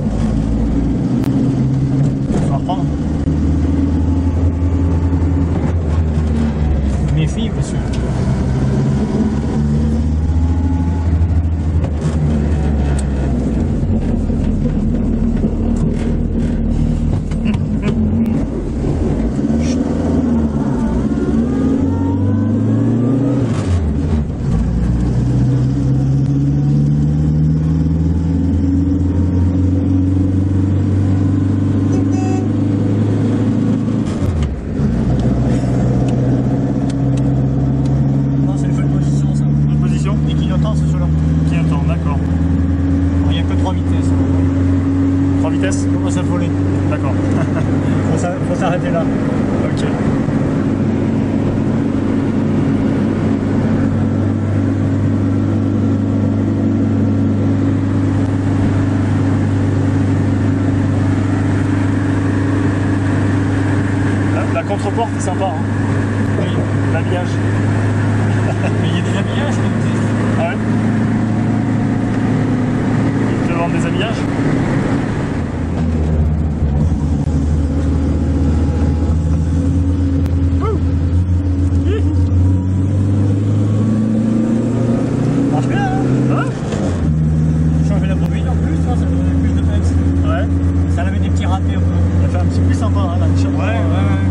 one. Vitesse commence à voler. D'accord. Faut s'a- faut s'arrêter là. Ok. La, la contre-porte est sympa, hein. Oui. l'habillage. Mais il y a des habillages existent. Ah ouais Ils te vendent des habillages? A fait un petit peu sympa, là.